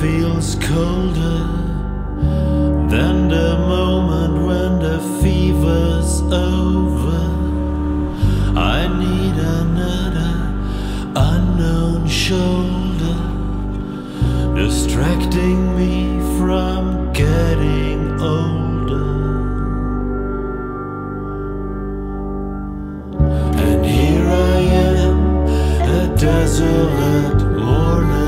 feels colder than the moment when the fever's over. I need another unknown shoulder distracting me from getting older. And here I am, a desolate morning.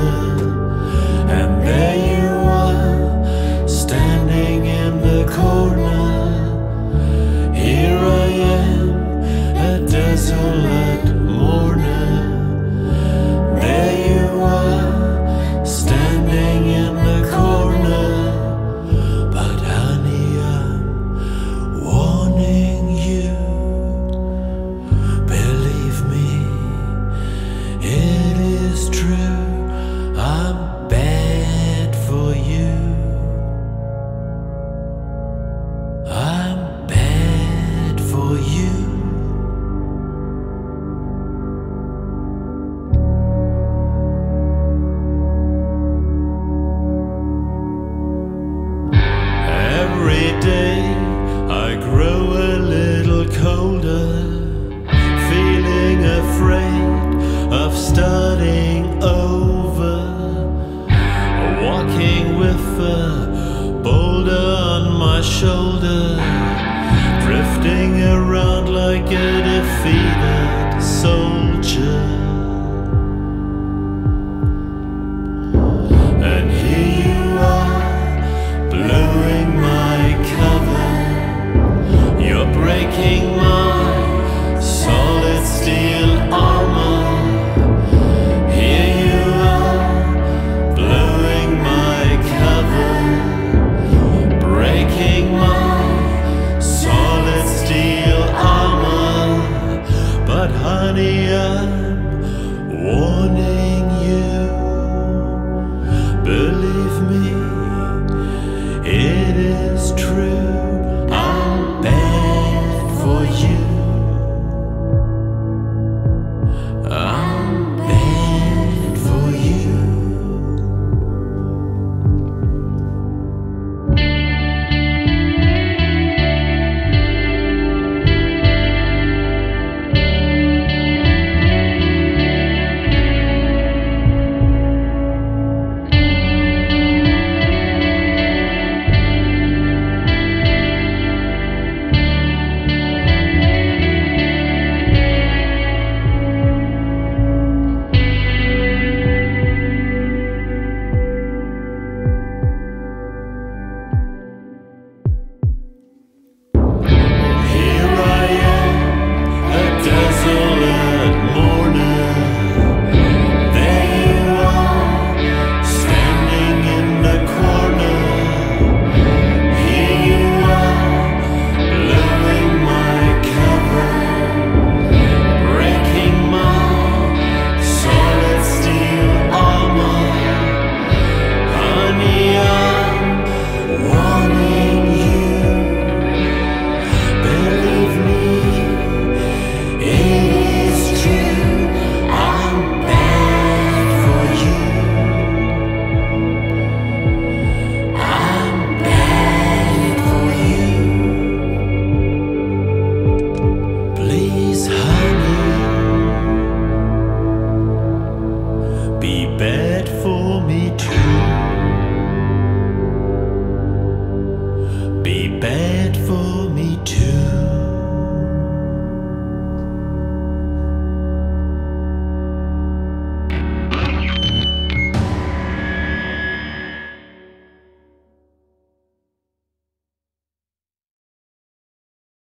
China be bad for me too.